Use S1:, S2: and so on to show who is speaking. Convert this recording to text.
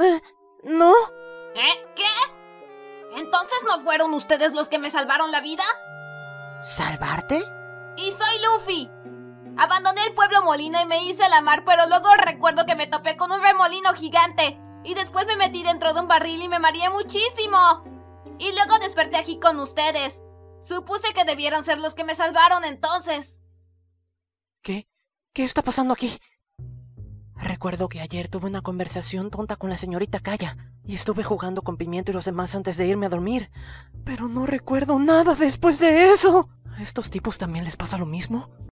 S1: Eh, ¿No?
S2: ¿Eh? ¿Qué? ¿Entonces no fueron ustedes los que me salvaron la vida?
S1: ¿Salvarte?
S2: Y soy Luffy. Abandoné el pueblo molino y me hice a la mar, pero luego recuerdo que me topé con un remolino gigante. Y después me metí dentro de un barril y me mareé muchísimo. Y luego desperté aquí con ustedes. Supuse que debieron ser los que me salvaron entonces.
S1: ¿Qué? ¿Qué está pasando aquí? Recuerdo que ayer tuve una conversación tonta con la señorita Kaya y estuve jugando con Pimiento y los demás antes de irme a dormir. Pero no recuerdo nada después de eso. ¿A estos tipos también les pasa lo mismo?